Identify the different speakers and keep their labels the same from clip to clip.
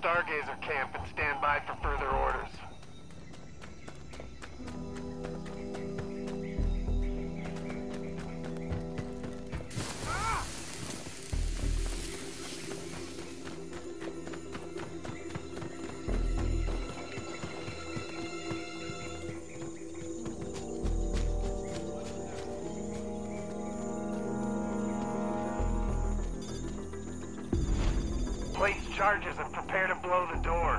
Speaker 1: Stargazer camp and stand by for further orders. Charges to blow the door.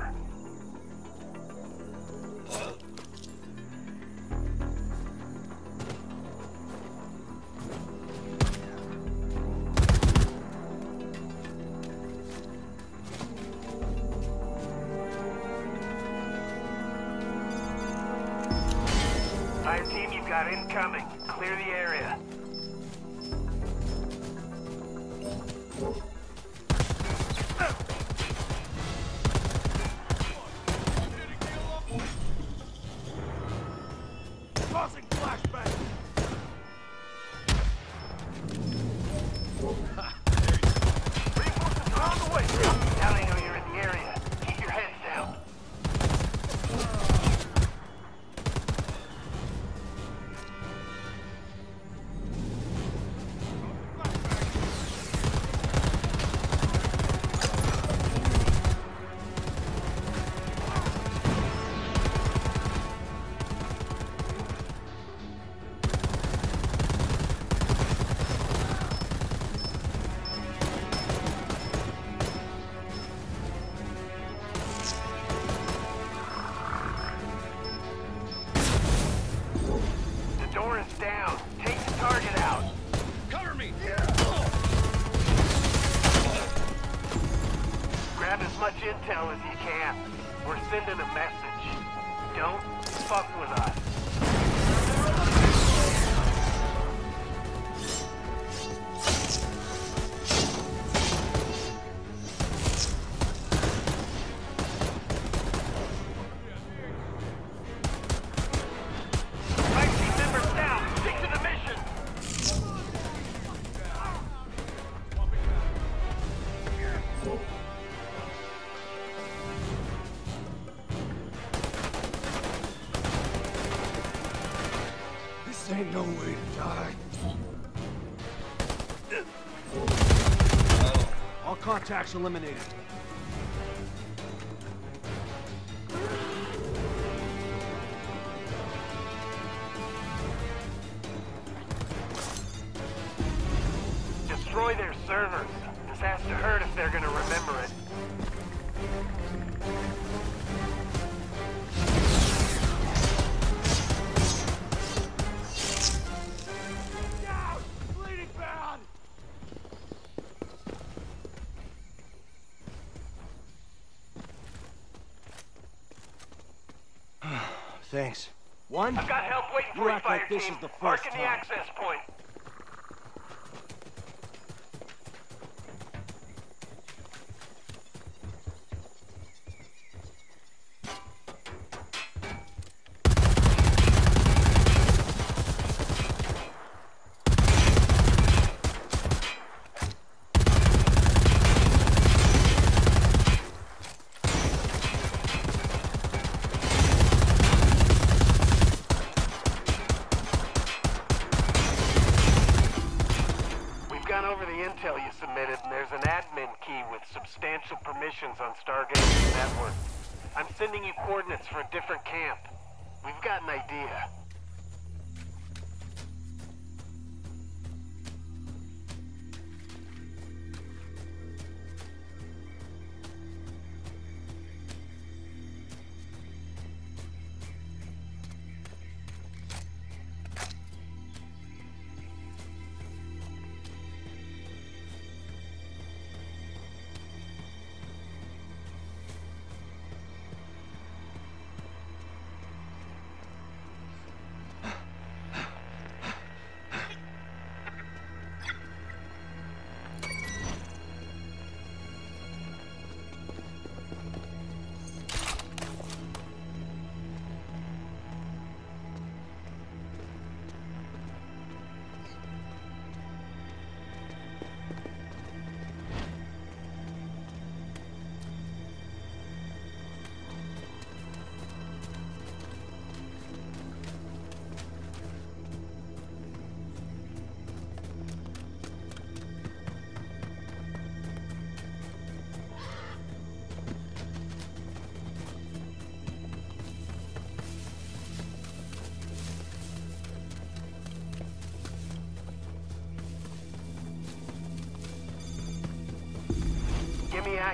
Speaker 1: Door is down. Take the target out.
Speaker 2: Cover me!
Speaker 1: Grab as much intel as you can. We're sending a message. Don't fuck with us.
Speaker 2: Contacts eliminated.
Speaker 1: Destroy their servers. This has to hurt if they're gonna remember it.
Speaker 2: Thanks. One?
Speaker 1: I've got help waiting
Speaker 2: You
Speaker 1: for you,
Speaker 2: act
Speaker 1: fire
Speaker 2: like this
Speaker 1: team.
Speaker 2: is the first
Speaker 1: Marking the
Speaker 2: time.
Speaker 1: access point. On Stargazer's network. I'm sending you coordinates for a different camp. We've got an idea.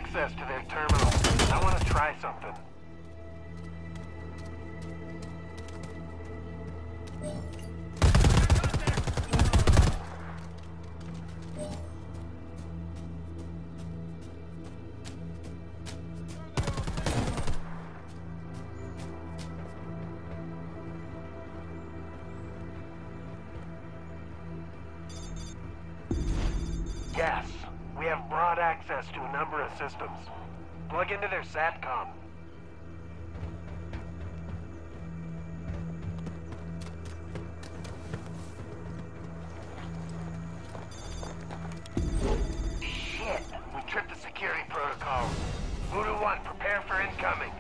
Speaker 3: Access to their terminal. I want to try something. Systems. Plug into their SATCOM. Shit, we tripped the security protocol. Voodoo 1, prepare for incoming.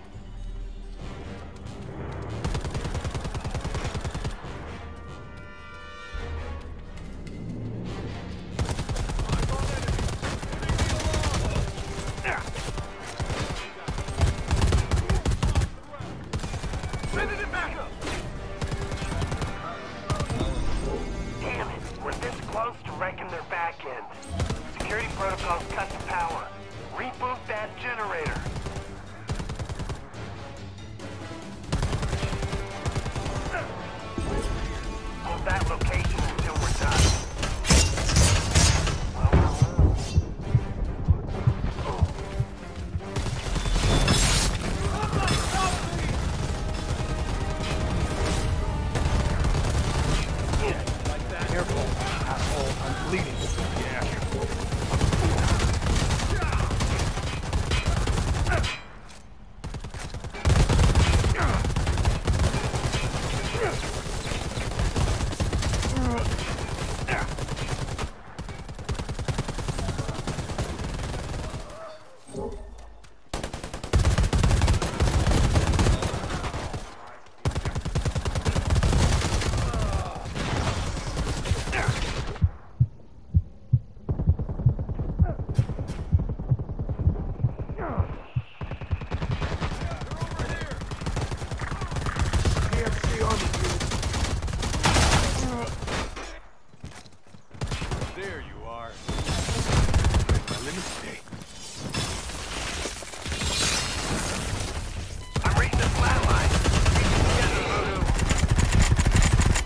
Speaker 2: There you are. My limit stay.
Speaker 3: I'm reaching the flat line.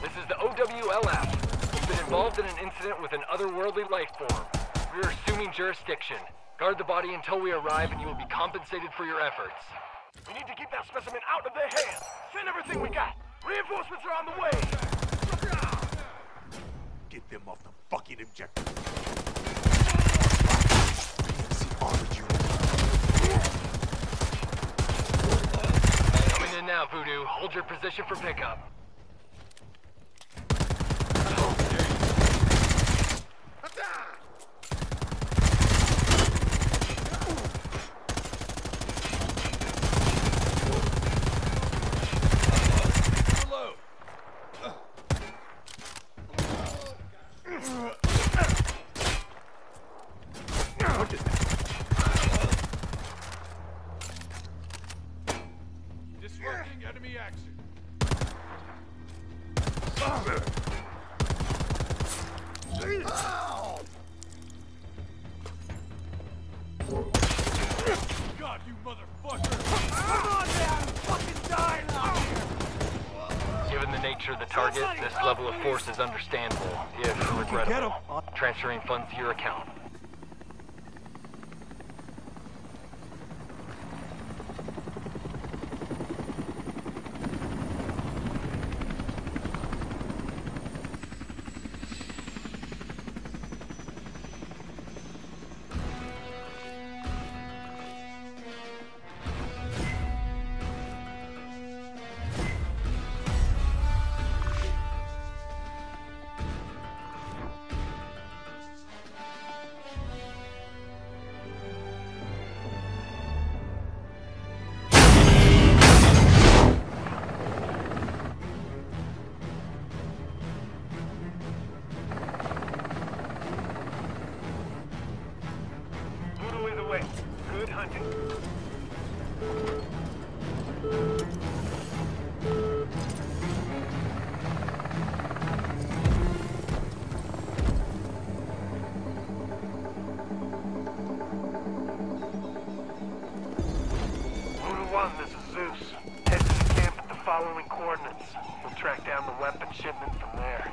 Speaker 3: This is the OWLF. We've been involved in an incident with an otherworldly life form. We're assuming jurisdiction. Guard the body until we arrive and you will be compensated for your efforts. We need to keep that specimen out of their hands. Send everything we got. Reinforcements are on the way.
Speaker 2: Get them off the fucking objective.
Speaker 3: Coming in now, Voodoo. Hold your position for pickup.
Speaker 2: Is
Speaker 3: understandable, if regrettable. Transferring funds to your account.
Speaker 1: 1, this is Zeus. Head to the camp at the following coordinates. We'll track down the weapon shipment from there.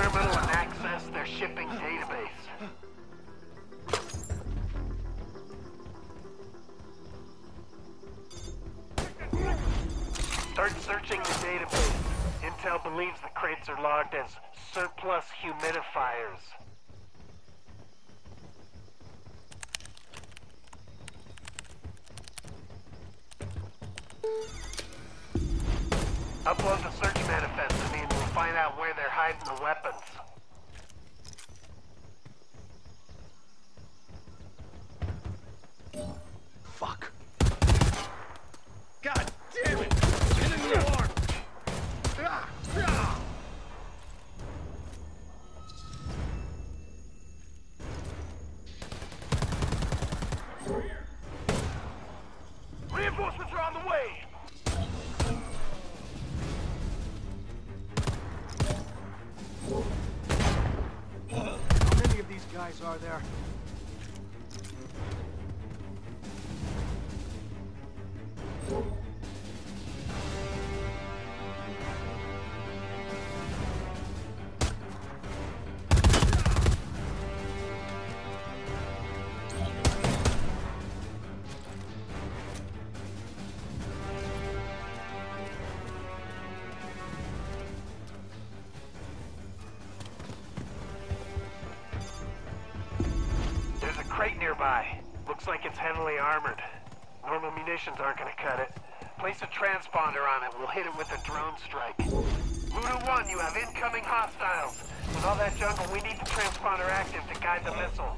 Speaker 1: Terminal and access their shipping database. Start searching the database. Intel believes the crates are logged as surplus humidifiers. Upload the search manifest to me and we'll find out where they're hiding the weapons. Are
Speaker 4: there?
Speaker 1: Like it's heavily armored. Normal munitions aren't gonna cut it. Place a transponder on it. We'll hit it with a drone strike. Voodoo 1, you have incoming hostiles. With all that jungle, we need the transponder active to guide the missile.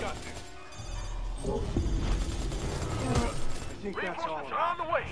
Speaker 4: Got
Speaker 2: this.
Speaker 4: I think that's all.
Speaker 1: On the way.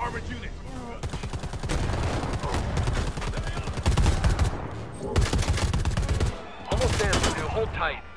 Speaker 4: Armored unit.
Speaker 3: Almost there, Hold tight.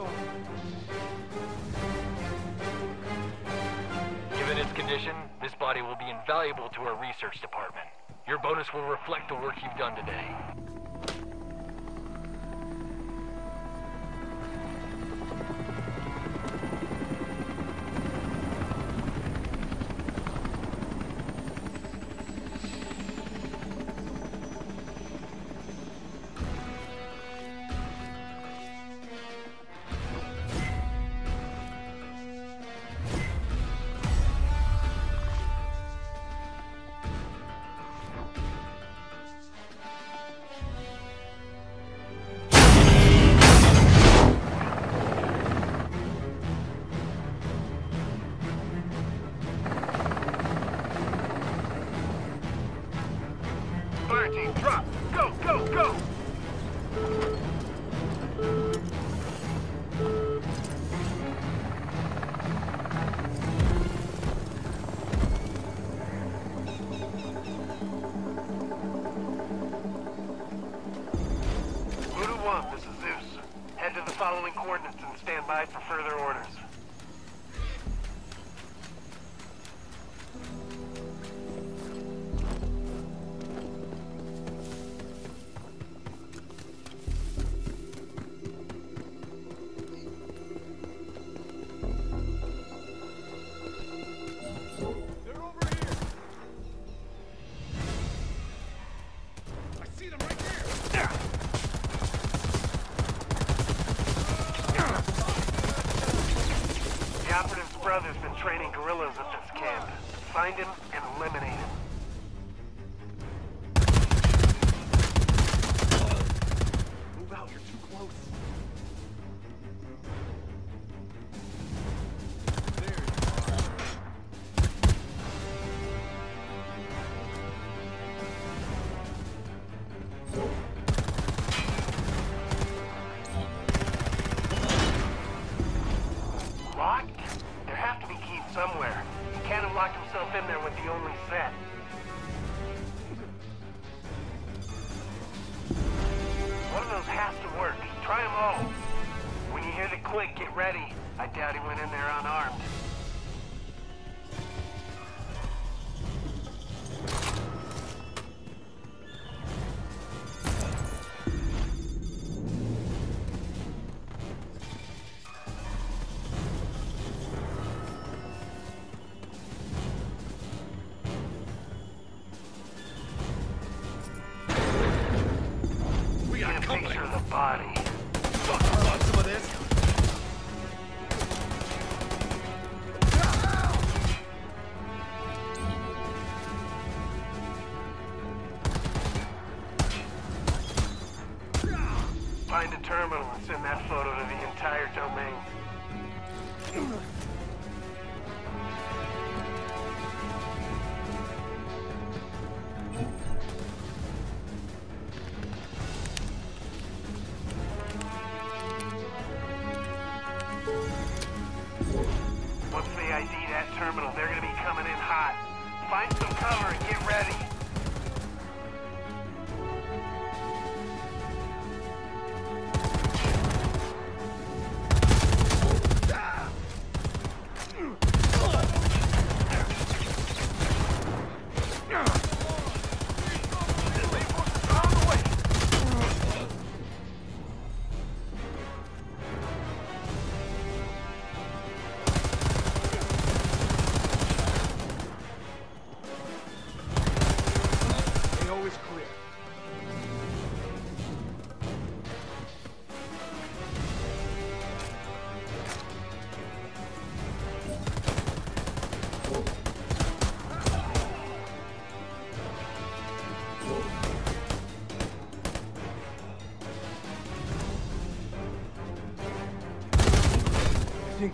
Speaker 1: storm.
Speaker 3: Given its condition, this body will be invaluable to our research department. Your bonus will reflect the work you've done today.
Speaker 4: drop.
Speaker 1: operative's brother's been training guerrillas at this camp. Find him and eliminate him.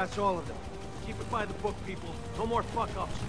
Speaker 1: That's all of them.
Speaker 2: Keep
Speaker 5: it
Speaker 1: by the book, people. No more fuck-ups.